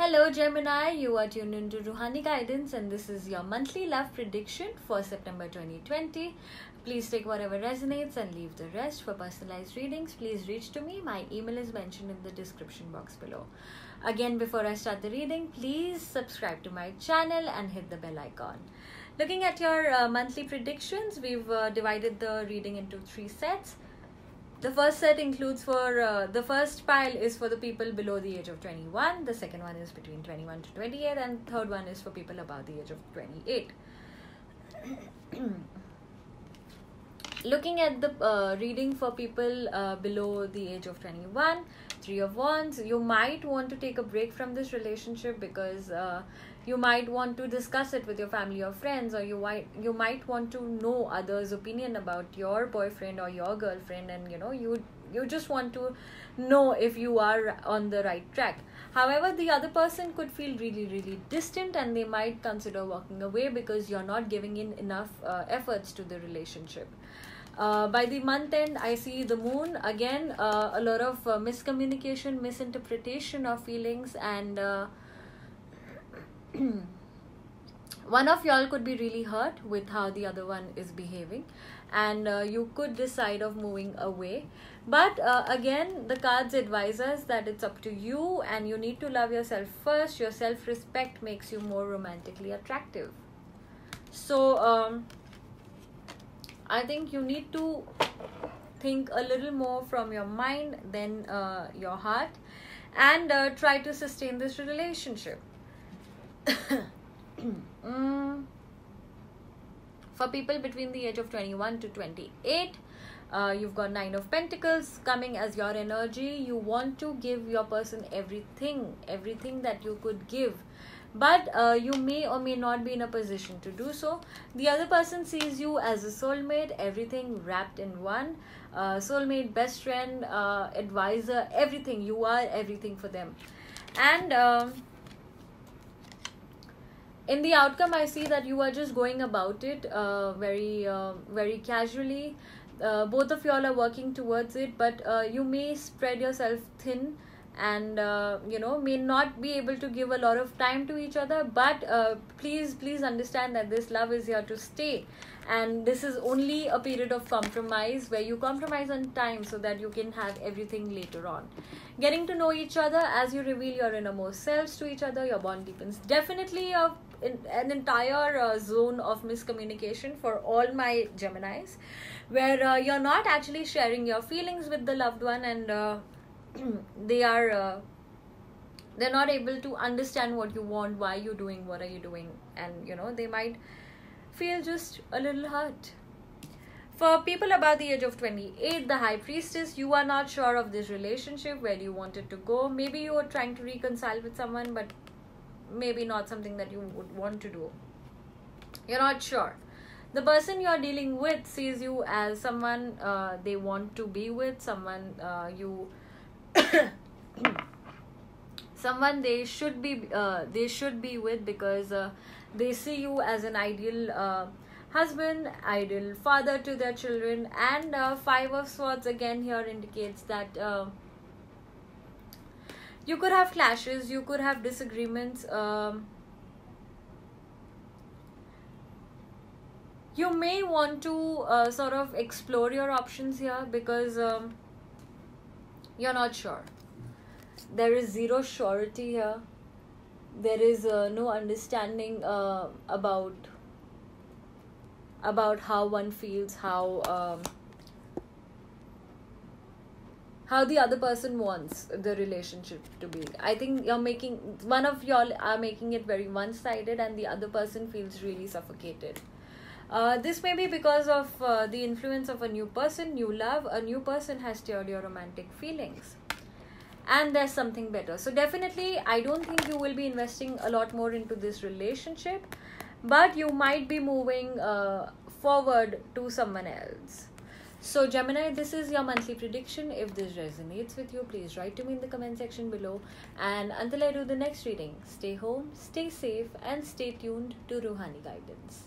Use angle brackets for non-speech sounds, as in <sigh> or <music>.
Hello, Gemini. You are tuned into Roohani Guidance, and this is your monthly love prediction for September 2020. Please take whatever resonates and leave the rest. For personalized readings, please reach to me. My email is mentioned in the description box below. Again, before I start the reading, please subscribe to my channel and hit the bell icon. Looking at your uh, monthly predictions, we've uh, divided the reading into three sets the first set includes for uh, the first pile is for the people below the age of 21 the second one is between 21 to 28 and third one is for people above the age of 28 <clears throat> looking at the uh, reading for people uh, below the age of 21 three of wands you might want to take a break from this relationship because uh, you might want to discuss it with your family or friends or you might you might want to know others opinion about your boyfriend or your girlfriend and you know you you just want to know if you are on the right track. However the other person could feel really really distant and they might consider walking away because you're not giving in enough uh, efforts to the relationship uh, by the month end i see the moon. Again uh, a lot of uh, miscommunication misinterpretation of feelings and uh, <clears throat> one of y'all could be really hurt with how the other one is behaving and uh, you could decide of moving away. But uh, again the cards advise us that it's up to you and you need to love yourself first. Your self-respect makes you more romantically attractive. So um, i think you need to think a little more from your mind than uh, your heart and uh, try to sustain this relationship <coughs> mm. For people between the age of 21 to 28, uh, you've got Nine of Pentacles coming as your energy. You want to give your person everything, everything that you could give. But uh, you may or may not be in a position to do so. The other person sees you as a soulmate, everything wrapped in one. Uh, soulmate, best friend, uh, advisor, everything. You are everything for them. And um, in the outcome i see that you are just going about it uh, very uh, very casually uh, both of y'all are working towards it but uh, you may spread yourself thin and uh, you know may not be able to give a lot of time to each other but uh, please please understand that this love is here to stay. And this is only a period of compromise where you compromise on time so that you can have everything later on. Getting to know each other as you reveal your innermost selves to each other your bond deepens. Definitely a in, an entire uh, zone of miscommunication for all my Geminis, where uh, you're not actually sharing your feelings with the loved one, and uh, <clears throat> they are uh, they're not able to understand what you want, why you're doing, what are you doing, and you know they might feel just a little hurt. For people about the age of 28, the High Priestess, you are not sure of this relationship, where you wanted to go. Maybe you are trying to reconcile with someone, but maybe not something that you would want to do. You're not sure. The person you're dealing with sees you as someone uh, they want to be with someone uh, you <coughs> someone they should be uh, they should be with because uh, they see you as an ideal uh, husband ideal father to their children and uh, five of swords again here indicates that you could have clashes you could have disagreements um, you may want to uh, sort of explore your options here because um, you're not sure. There is zero surety here. There is uh, no understanding uh, about about how one feels how um, how the other person wants the relationship to be. I think you're making one of y'all are making it very one-sided and the other person feels really suffocated. Uh, this may be because of uh, the influence of a new person new love. A new person has stirred your romantic feelings. And there's something better. So definitely i don't think you will be investing a lot more into this relationship but you might be moving uh, forward to someone else so, Gemini, this is your monthly prediction. If this resonates with you, please write to me in the comment section below. And until I do the next reading, stay home, stay safe, and stay tuned to Roohani Guidance.